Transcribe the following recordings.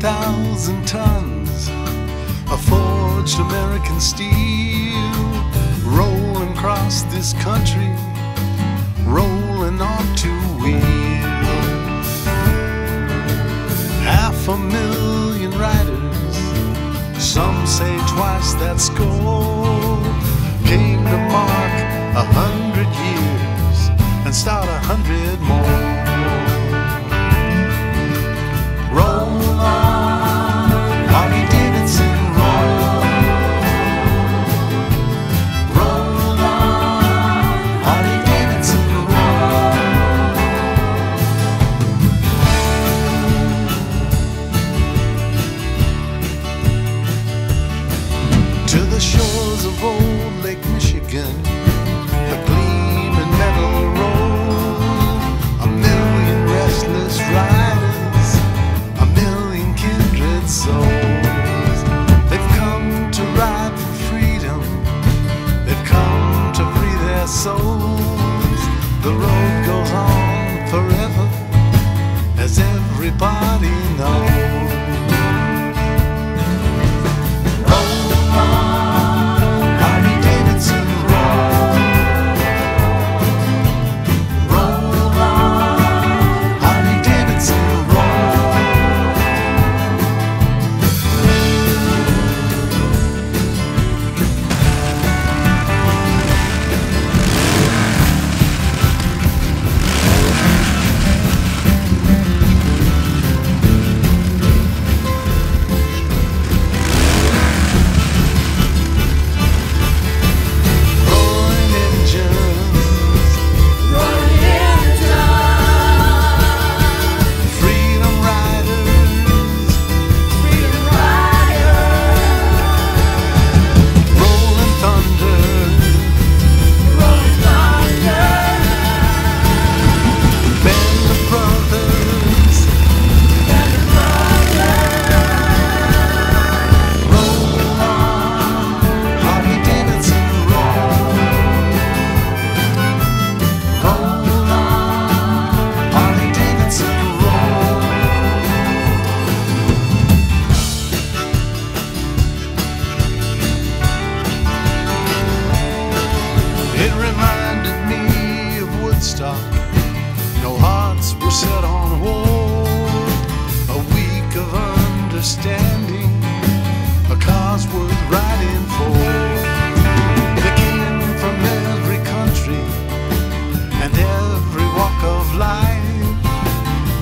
thousand tons of forged American steel rolling across this country, rolling on two wheels. Half a million riders, some say twice that score, came to mark a hundred years and start a hundred more. shores of old Lake Michigan, the gleaming metal roll, a million restless riders, a million kindred souls. They've come to ride for freedom, they've come to free their souls. The road goes on forever as everybody. set on hold. A week of understanding, a cause worth riding for. They came from every country and every walk of life.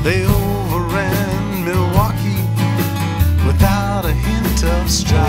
They overran Milwaukee without a hint of strife.